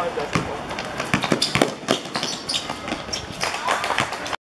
five decibels.